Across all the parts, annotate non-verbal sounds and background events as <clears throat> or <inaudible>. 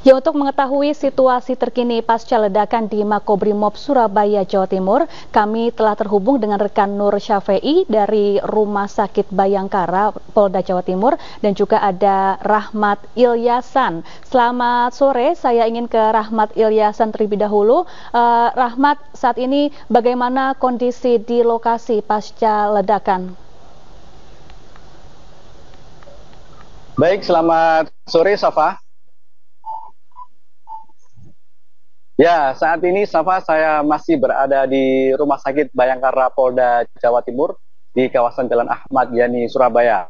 Ya untuk mengetahui situasi terkini pasca ledakan di Makobrimob Surabaya, Jawa Timur, kami telah terhubung dengan rekan Nur Syafei dari Rumah Sakit Bayangkara, Polda Jawa Timur, dan juga ada Rahmat Ilyasan. Selamat sore, saya ingin ke Rahmat Ilyasan terlebih dahulu. Uh, Rahmat, saat ini bagaimana kondisi di lokasi pasca ledakan? Baik, selamat sore Safa. Ya, saat ini Safa saya masih berada di Rumah Sakit Bayangkara Polda Jawa Timur di kawasan Jalan Ahmad Yani Surabaya.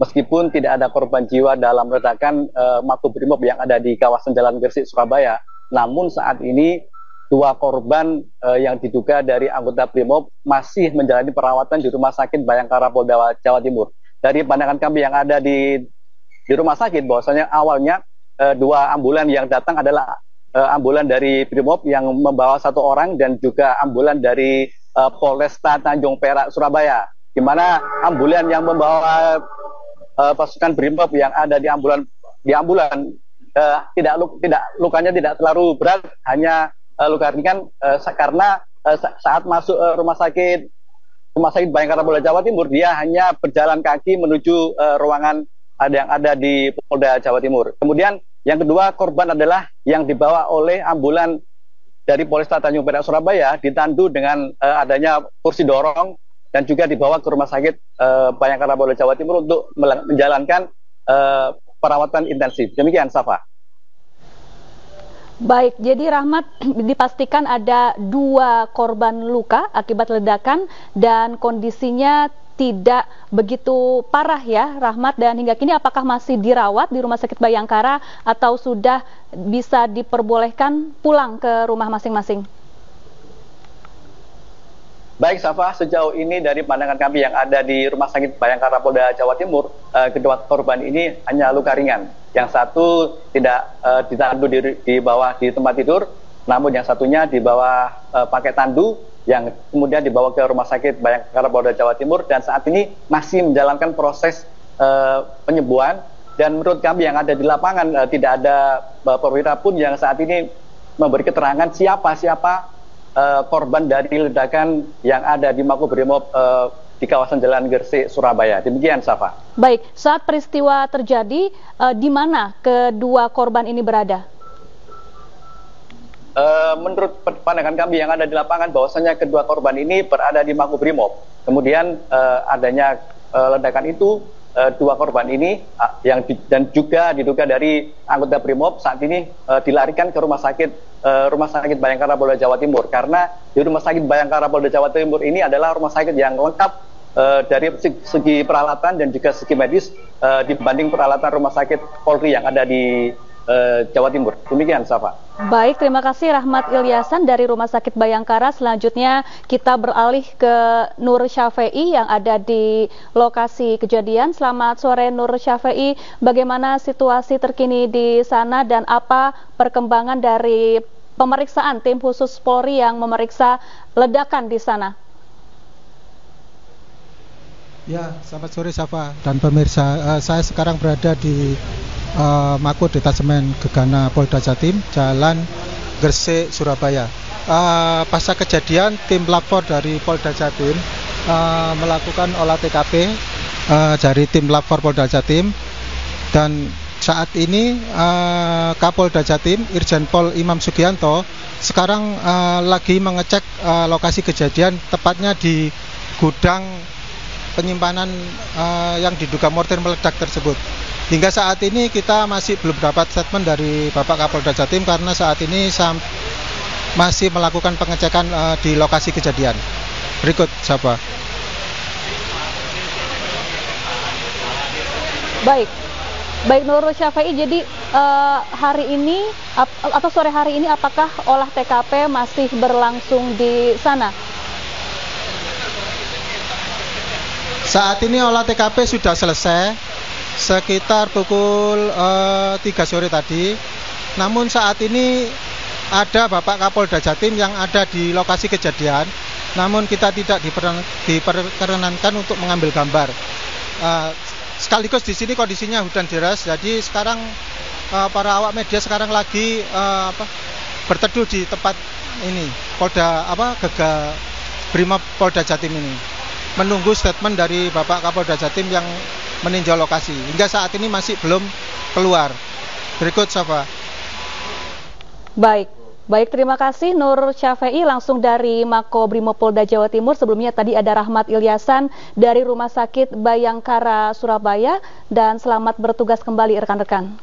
Meskipun tidak ada korban jiwa dalam ledakan uh, Makobrimob yang ada di kawasan Jalan Gresik Surabaya, namun saat ini dua korban uh, yang diduga dari anggota Brimob masih menjalani perawatan di Rumah Sakit Bayangkara Polda Jawa Timur. Dari pandangan kami yang ada di di rumah sakit bahwasanya awalnya uh, dua ambulan yang datang adalah uh, ambulan dari Brimob yang membawa satu orang dan juga ambulan dari uh, Polresta Tanjung Perak Surabaya di mana ambulan yang membawa uh, pasukan Brimob yang ada di ambulan di ambulan uh, tidak tidak lukanya tidak terlalu berat hanya uh, luka ringan uh, karena uh, saat masuk uh, rumah sakit rumah sakit Bayangkara Polda Jawa Timur dia hanya berjalan kaki menuju uh, ruangan ada yang ada di Polda Jawa Timur. Kemudian yang kedua, korban adalah yang dibawa oleh ambulan dari Polresta Tanjung Perak Surabaya ditandu dengan uh, adanya kursi dorong dan juga dibawa ke rumah sakit uh, Bayangkara Polda Jawa Timur untuk menjalankan uh, perawatan intensif. Demikian, Safa. Baik, jadi Rahmat <clears throat> dipastikan ada dua korban luka akibat ledakan dan kondisinya tidak begitu parah ya Rahmat dan hingga kini apakah masih dirawat di Rumah Sakit Bayangkara atau sudah bisa diperbolehkan pulang ke rumah masing-masing? Baik Safa, sejauh ini dari pandangan kami yang ada di Rumah Sakit Bayangkara Polda Jawa Timur, uh, kedua korban ini hanya luka ringan. Yang satu tidak uh, ditandu di, di bawah di tempat tidur, namun yang satunya di bawah uh, pakai tandu yang kemudian dibawa ke Rumah Sakit Bayangkara Polda Jawa Timur dan saat ini masih menjalankan proses uh, penyembuhan dan menurut kami yang ada di lapangan uh, tidak ada uh, perwira pun yang saat ini memberi keterangan siapa siapa uh, korban dari ledakan yang ada di Makobrimob uh, di kawasan Jalan Gresik Surabaya. Demikian Safa. Baik, saat peristiwa terjadi uh, di mana kedua korban ini berada? Uh, menurut pandangan kami yang ada di lapangan bahwasanya kedua korban ini berada di Makobrimob. Kemudian uh, adanya uh, ledakan itu uh, dua korban ini uh, yang di, dan juga diduga dari anggota Brimob saat ini uh, dilarikan ke rumah sakit uh, rumah sakit Bayangkara Polda Jawa Timur. Karena di rumah sakit Bayangkara Polda Jawa Timur ini adalah rumah sakit yang lengkap uh, dari segi peralatan dan juga segi medis uh, dibanding peralatan rumah sakit Polri yang ada di uh, Jawa Timur. Demikian, Safa. Baik, terima kasih Rahmat Ilyasan dari Rumah Sakit Bayangkara. Selanjutnya kita beralih ke Nur Syafei yang ada di lokasi kejadian. Selamat sore Nur Syafei. Bagaimana situasi terkini di sana dan apa perkembangan dari pemeriksaan tim khusus Polri yang memeriksa ledakan di sana? Ya, selamat sore Safa dan pemirsa. Uh, saya sekarang berada di uh, Mako Detasemen Gegana Polda Jatim, Jalan Gresik, Surabaya. Uh, pasca kejadian, tim lapor dari Polda Jatim uh, melakukan olah TKP uh, dari tim lapor Polda Jatim dan saat ini uh, Kapolda Jatim Irjen Pol Imam Sugianto sekarang uh, lagi mengecek uh, lokasi kejadian tepatnya di gudang penyimpanan uh, yang diduga mortir meledak tersebut. Hingga saat ini kita masih belum dapat statement dari Bapak Kapolda Jatim karena saat ini masih melakukan pengecekan uh, di lokasi kejadian. Berikut siapa? Baik, baik Nurul Syafai. Jadi uh, hari ini atau sore hari ini apakah olah TKP masih berlangsung di sana? Saat ini olah TKP sudah selesai sekitar pukul uh, eh, 3 sore tadi. Namun saat ini ada Bapak Kapolda Jatim yang ada di lokasi kejadian, namun kita tidak diperkenankan untuk mengambil gambar. Uh, sekaligus di sini kondisinya hujan deras, jadi sekarang uh, para awak media sekarang lagi uh, apa, berteduh di tempat ini Polda apa Gega Brimob Polda Jatim ini menunggu statement dari Bapak Kapolda Jatim yang meninjau lokasi. Hingga saat ini masih belum keluar. Berikut Safa. Baik, Baik, terima kasih Nur Syafei langsung dari Mako Brimopolda Jawa Timur. Sebelumnya tadi ada Rahmat Ilyasan dari Rumah Sakit Bayangkara Surabaya dan selamat bertugas kembali rekan-rekan.